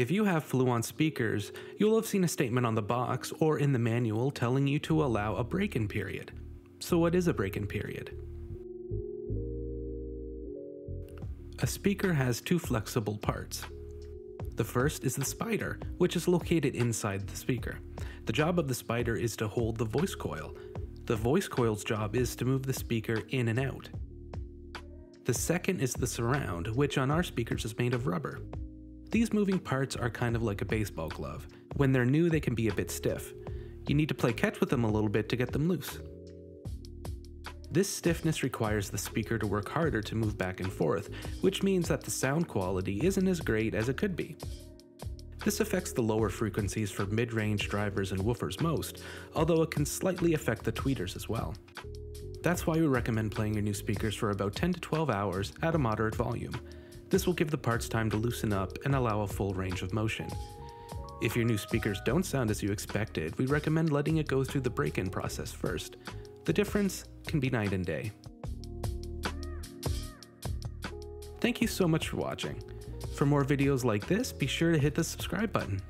If you have Fluance speakers, you'll have seen a statement on the box or in the manual telling you to allow a break-in period. So what is a break-in period? A speaker has two flexible parts. The first is the spider, which is located inside the speaker. The job of the spider is to hold the voice coil. The voice coil's job is to move the speaker in and out. The second is the surround, which on our speakers is made of rubber. These moving parts are kind of like a baseball glove. When they're new, they can be a bit stiff. You need to play catch with them a little bit to get them loose. This stiffness requires the speaker to work harder to move back and forth, which means that the sound quality isn't as great as it could be. This affects the lower frequencies for mid-range drivers and woofers most, although it can slightly affect the tweeters as well. That's why we recommend playing your new speakers for about 10 to 12 hours at a moderate volume. This will give the parts time to loosen up and allow a full range of motion. If your new speakers don't sound as you expected, we recommend letting it go through the break-in process first. The difference can be night and day. Thank you so much for watching. For more videos like this, be sure to hit the subscribe button.